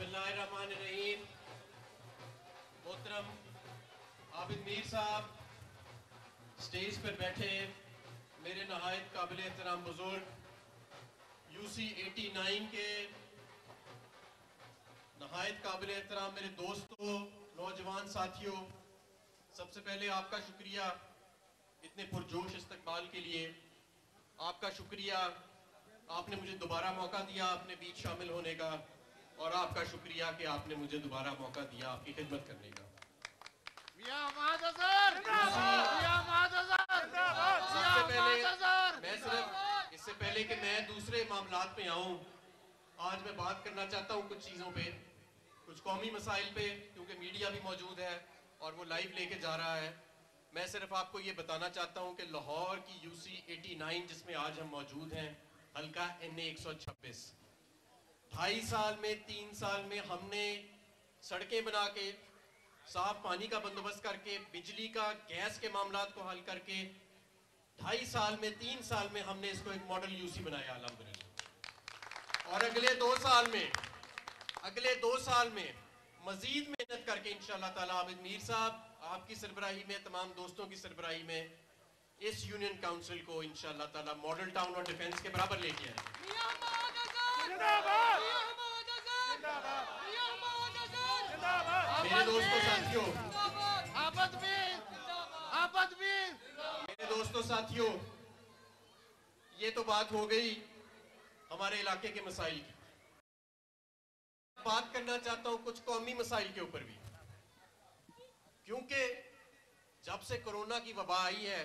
बिस्मिल्लाहिर्रहमानिर्रहीम मोहतरम आबिद मीर साहब स्टेज पर बैठे मेरे नहायत काबिल एहतराम बुज़ुर्ग यू सी के नहायत काबिल एहतराम मेरे दोस्तों, नौजवान साथियों, सबसे पहले आपका शुक्रिया इतने पुरजोश इस्तकबाल के लिए। आपका शुक्रिया, आपने मुझे दोबारा मौका दिया अपने बीच शामिल होने का। और आपका शुक्रिया कि आपने मुझे दोबारा मौका दिया आपकी खिदमत करने का। सबसे पहले मैं सिर्फ़ इससे पहले कि मैं दूसरे मामलात पे आऊँ आज मैं बात करना चाहता हूँ कुछ चीज़ों पे कुछ कौमी मसाइल पे क्योंकि मीडिया भी मौजूद है और वो लाइव लेके जा रहा है। मैं सिर्फ़ आपको ये बताना चाहता हूँ कि लाहौर की यूसी 89 जिसमें आज हम मौजूद हैं हल्का एन ए एक सौ छब्बीस। ढाई साल में, तीन साल में हमने सड़कें बना के, साफ़ पानी का बंदोबस्त करके, बिजली का, गैस के मामला को हल करके, ढाई साल में, तीन साल में हमने इसको एक मॉडल यूसी बनाया अलहमदिल्ला और अगले दो साल में, अगले दो साल में मजीद मेहनत करके इन ताला मीर साहब, आपकी सरबराही में, तमाम दोस्तों की सरबराही में, इस यूनियन काउंसिल को इन ताला मॉडल टाउन और डिफेंस के बराबर लेके आए। मेरे दोस्तों साथियों। मेरे दोस्तों साथियों ये तो बात हो गई हमारे इलाके के मसाइल की। बात करना चाहता हूँ कुछ कौमी मसाइल के ऊपर भी। क्योंकि जब से कोरोना की वबा आई है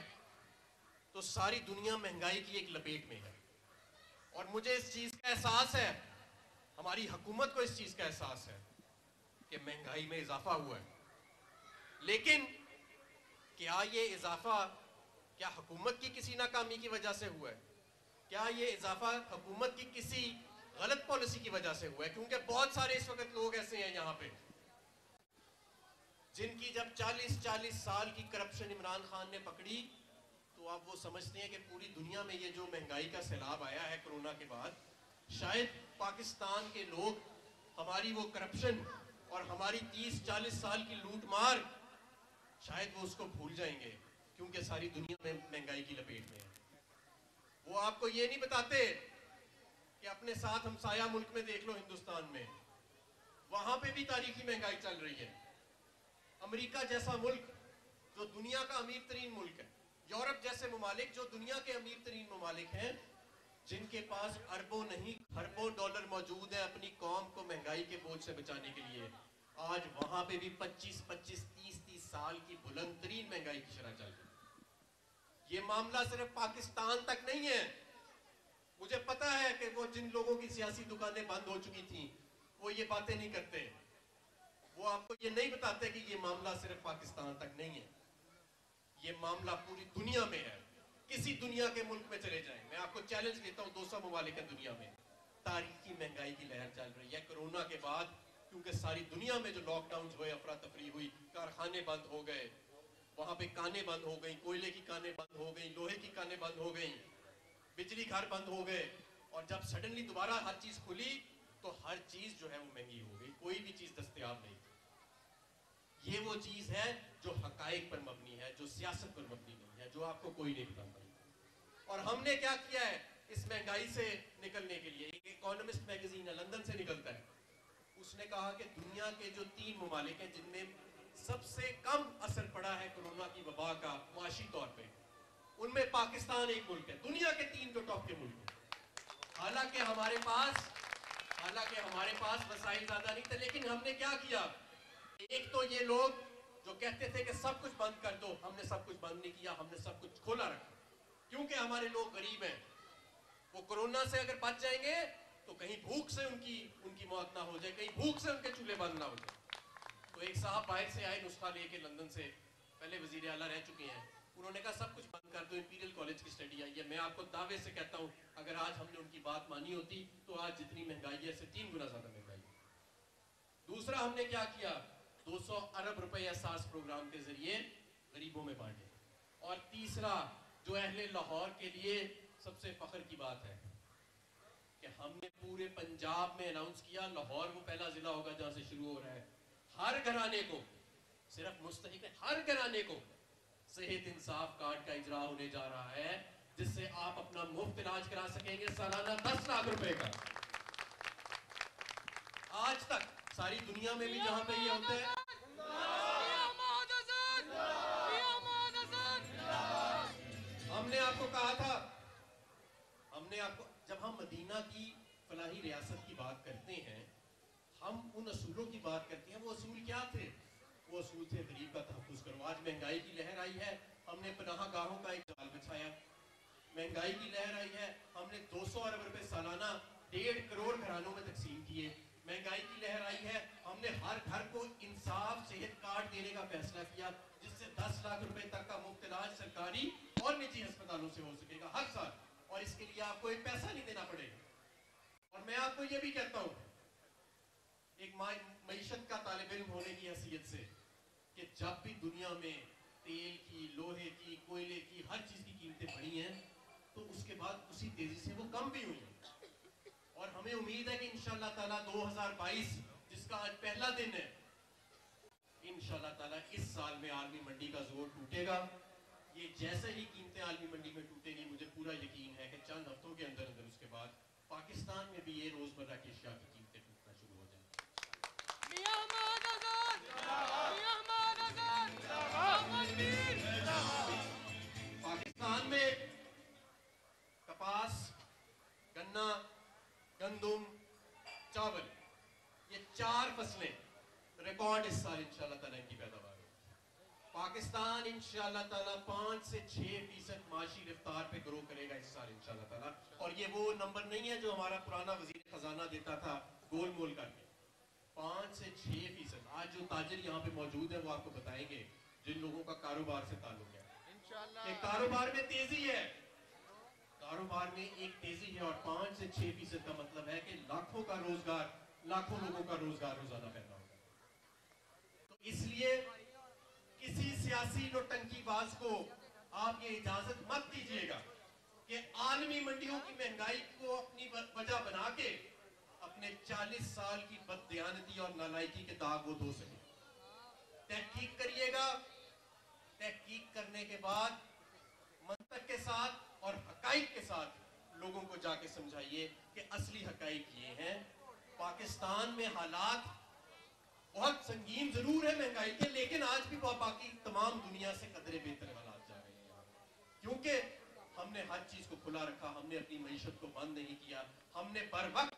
तो सारी दुनिया महँगाई की एक लपेट में है। और मुझे इस चीज़ का एहसास है, हमारी हुकूमत को इस चीज़ का एहसास है कि महँगाई में इजाफा हुआ है। लेकिन क्या ये इजाफा, क्या हुकूमत की किसी नाकामी की वजह से हुआ है? क्या ये इजाफा हुकूमत की किसी गलत पॉलिसी की वजह से हुआ है? क्योंकि बहुत सारे इस वक्त लोग ऐसे हैं यहाँ पे, जिनकी जब 40-40 साल की करप्शन इमरान खान ने पकड़ी तो आप वो समझते हैं कि पूरी दुनिया में ये जो महँगाई का सैलाब आया है कोरोना के बाद, शायद पाकिस्तान के लोग हमारी वो करप्शन और हमारी 30-40 साल की लूट मार शायद वो उसको भूल जाएँगे, क्योंकि सारी दुनिया में महँगाई की लपेट में है। वो आपको ये नहीं बताते कि अपने साथ हमसाया मुल्क में देख लो हिंदुस्तान में। वहाँ पे भी तारीखी महँगाई चल रही है। अमेरिका जैसा मुल्क, जो दुनिया का अमीर तरीन मुल्क है यूरोप जैसे ममालिक जो दुनिया के अमीर तरीन ममालिक हैं, जिनके पास अरबों नहीं खरबों डॉलर मौजूद है अपनी कौम को महँगाई के बोझ से बचाने के लिए। आज वहाँ पे भी 25 25 30 30 साल की बुलंद तरीन महँगाई की शरह चल रही ये मामला सिर्फ़ पाकिस्तान तक नहीं है। मुझे पता है कि वो जिन लोगों की सियासी दुकानें बंद हो चुकी थी, वो ये बातें नहीं करते। वो आपको ये नहीं बताते कि ये मामला सिर्फ़ पाकिस्तान तक नहीं है। ये मामला पूरी दुनिया में है। किसी दुनिया के मुल्क में चले जाएँ। मैं आपको चैलेंज देता हूँ दो सौ ममालिक दुनिया में। तारीखी महँगाई की लहर चल रही है। कोरोना के बाद, क्योंकि सारी दुनिया में जो लॉकडाउन हुए अफरा तफरी हुई, कारखाने बंद हो गए। वहाँ पे काने बंद हो गई, कोयले की काने बंद हो गई, लोहे की काने बंद हो गई, बिजली घर बंद हो गए। और जब सडनली दोबारा हर चीज़ खुली तो हर चीज़ जो है वो महँगी हो गई। कोई भी चीज़ दस्तियाब नहीं। थी ये वो चीज़ है जो हकाइक पर मबनी है, जो सियासत पर मबनी नहीं है, जो आपको कोई नहीं बताता और हमने क्या किया है इस महँगाई से निकलने के लिए? एक इकोनॉमिस्ट मैगजीन है, लंदन से निकलता है। उसने कहा कि दुनिया के जो तीन ममालिक हैं, जिनमें सबसे कम असर पड़ा है कोरोना की वबा का माशी तौर पे, उनमें पाकिस्तान एक मुल्क है। दुनिया के तीन जो टॉप के मुल्क हैं। हालाँकि हमारे पास, हालाँकि हमारे पास वसाइल ज़्यादा नहीं थे, लेकिन हमने क्या किया? एक तो ये लोग जो कहते थे कि सब कुछ बंद कर दो, हमने सब कुछ बंद नहीं किया, हमने सब कुछ खोला रखा। क्योंकि हमारे लोग गरीब हैं। वो कोरोना से अगर बच जाएँगे तो कहीं भूख से उनकी उनकी मौत ना हो जाए, कहीं भूख से उनके चूल्हे बंद ना हो जाए। तो एक साहब बाहर से आए, नुस्खा लेके लंदन से, पहले वज़ीर आला रह चुके हैं। उन्होंने कहा, सब कुछ बंद कर दो इंपीरियल कॉलेज की स्टडी आई है। मैं आपको दावे से कहता हूँ, अगर आज हमने उनकी बात मानी होती तो आज जितनी महँगाई है, इससे तीन गुना ज़्यादा महँगाई दूसरा हमने क्या किया? 200 अरब रुपए एहसास प्रोग्राम के ज़रिए गरीबों में बांटे। और तीसरा, जो अहले लाहौर के लिए सबसे फख्र की बात है कि हमने पूरे पंजाब में अनाउंस किया, लाहौर वो पहला जिला होगा जहाँ से शुरू हो रहा है। हर घराने को, सिर्फ़ मुस्तहिक हर घराने को सेहत इंसाफ कार्ड का इजरा होने जा रहा है, जिससे आप अपना मुफ़्त इलाज करा सकेंगे, सालाना दस लाख रुपए का। आज तक सारी दुनिया में भी जहाँ पे ये होता है। हमने आपको कहा था, हमने आपको, जब हम मदीना की फलाही रियासत की बात करते हैं, हम उन असूलों की बात करते हैं, वो असूल क्या थे? वो असूल थे गरीब का तहफ़ करो। आज महँगाई की लहर आई है, हमने पनाह गाहों का एक जाल बिछाया। महँगाई की लहर आई है, हमने 200 अरब रुपए सालाना डेढ़ करोड़ घरानों में तकसीम किए। महँगाई की लहर आई है। हमने हर घर को इंसाफ सेहत कार्ड देने का फैसला किया, जिससे 10 लाख रुपए तक का मुफ़्त इलाज सरकारी और निजी अस्पतालों से हो सकेगा हर साल। और इसके लिए आपको एक पैसा नहीं देना पड़ेगा। और मैं आपको ये भी कहता हूँ, एक मीशत का तालब इल्म होने की हैसियत से कि जब भी दुनिया में तेल की, लोहे की, कोयले की, हर चीज़ की कीमतें बढ़ी हैं तो उसके बाद उसी तेज़ी से वो कम भी हुई हैं। हमें उम्मीद है कि इंशाल्लाह ताला 2022 जिसका आज पहला दिन है, इंशाल्लाह ताला इस साल में आलमी मंडी का ज़ोर टूटेगा। ये जैसे ही कीमतें आलमी मंडी में टूटेगी, मुझे पूरा यकीन है कि चंद हफ्तों के अंदर अंदर उसके बाद पाकिस्तान में भी ये रोज़मर्रा की अशिया की कीमतें टूटना शुरू हो जाएँगी। रिकॉर्ड इस साल इंशाल्लाह ताला इनकी पैदावार है पाकिस्तान इंशाल्लाह ताला पाँच से छह फ़ीसद माशी रफ्तार पे ग्रो करेगा इस साल इंशाल्लाह ताला और ये वो नंबर नहीं है जो हमारा पुराना वज़ीर खजाना देता था गोल मोल करके। पाँच से छह फ़ीसद। आज जो ताजिर यहाँ पे मौजूद है वो आपको बताएँगे जिन लोगों का कारोबार से ताल्लुक है। कारोबार में तेज़ी है। कारोबार में एक तेज़ी है और पाँच से छह फ़ीसद का मतलब है कि लाखों का रोज़गार लाखों लोगों का रोज़गार रोज़ाना पैदा होगा। इसलिए किसी सियासी नोटंकीबाज को आप ये इजाज़त मत दीजिएगा कि आलमी मंडियों की महँगाई को अपनी वजह बना के अपने 40 साल की बददयानती और नालायकी के दाग वो धो सके। तहकीक करिएगा। तहकीक करने के बाद मंतक के साथ और हकाइक के साथ लोगों को जाके समझाइए कि असली हकाइक ये हैं, पाकिस्तान में हालात बहुत संगीन ज़रूर है महँगाई के, लेकिन आज भी बाकी तमाम दुनिया से कदरे बेहतर हालात जा रहे हैं। क्योंकि हमने हर चीज़ को खुला रखा, हमने अपनी मीशत को बंद नहीं किया, हमने बर वक्त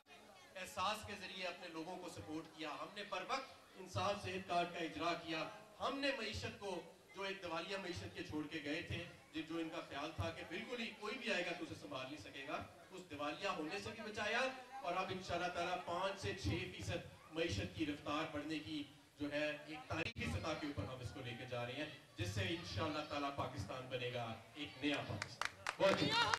एहसास के ज़रिए अपने लोगों को सपोर्ट किया, हमने बर वक्त इंसाफ सेहत कार्ड का इजरा किया, हमने मीशत को, जो एक दिवालिया मीशत के छोड़ के गए थे जो इनका ख्याल था कि बिल्कुल ही कोई भी आएगा तो उसे संभाल नहीं सकेगा, उस दिवालिया होने से भी बचाया, और अब इन शाह पाँच से छह फ़ीसद मीशत की रफ्तार बढ़ने की जो है एक तारीखी सतह के ऊपर हम इसको लेकर जा रहे हैं, जिससे इन ताला पाकिस्तान बनेगा, एक नया पाकिस्तान। बहुत